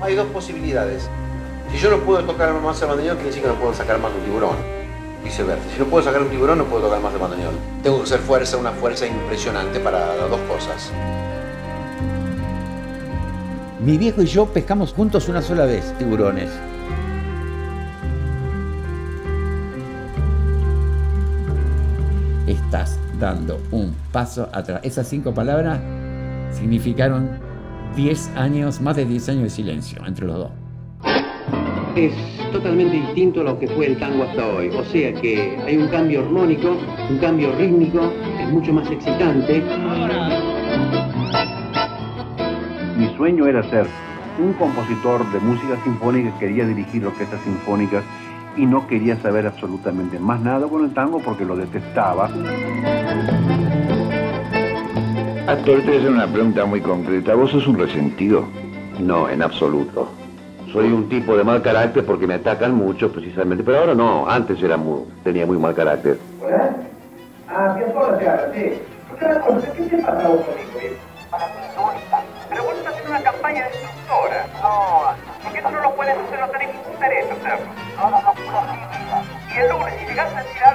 hay dos posibilidades. Si yo no puedo tocar más el bandoneón, quiere decir que no puedo sacar más un tiburón. Viceversa. Si no puedo sacar un tiburón, no puedo tocar más el bandoneón. Tengo que hacer fuerza, una fuerza impresionante para las dos cosas. Mi viejo y yo pescamos juntos una sola vez tiburones. Estás dando un paso atrás. Esas cinco palabras significaron 10 años, más de 10 años de silencio entre los dos. Es totalmente distinto a lo que fue el tango hasta hoy. O sea que hay un cambio armónico, un cambio rítmico, es mucho más excitante. Mi sueño era ser un compositor de música sinfónica que quería dirigir orquestas sinfónicas y no quería saber absolutamente más nada con el tango porque lo detestaba. Ah, te voy a hacer una pregunta muy concreta. ¿Vos sos un resentido? No, en absoluto. Soy un tipo de mal carácter porque me atacan mucho, precisamente. Pero ahora no, antes era muy, tenía muy mal carácter. ¿Hola? Ah, ¿Qué te pasa vos conmigo? Pero vos estás haciendo una campaña destructora. No, porque eso no lo puedes hacer, no tenés ningún derecho a hacerlo. No, no, no, no. Y el si llegas a tirar